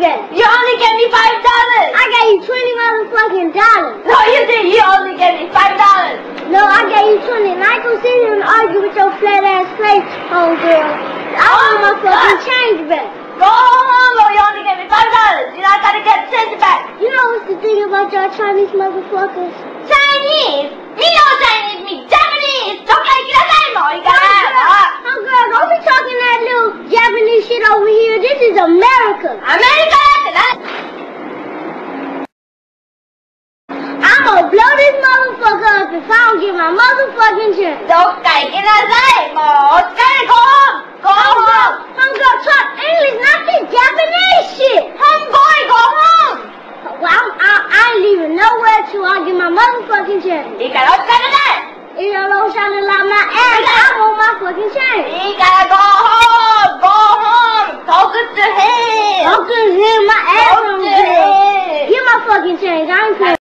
You only gave me five dollars. I gave you twenty motherfucking dollars. No, you did. You only gave me five dollars. No, I gave you twenty. And I gonna sit here and argue with your flat ass face, homegirl. I want my fucking oh, change back. Go home, or you only gave me five dollars. You know I gotta get change back. You know what's the thing about y'all Chinese motherfuckers? Chinese. Me no Chinese. Me Japanese. Don't like it. I'm all you gotta have. Homegirl, don't be talking that little Japanese shit over here. This is America. America. I'm gonna blow this motherfucker up if I don't get my motherfucking chance. Don't like it. I'm all. Gotta go home. Go home. Homegirl, talk English, not this Japanese shit. Homeboy, go home. Well, I'm, I, I ain't leaving nowhere till I get my motherfucking chance. You gotta open that. You know, don't sound like my ass. I want my fucking chance. You gotta go home. Go home. Talk to hear my ass to Get my fucking change. I ain't playing.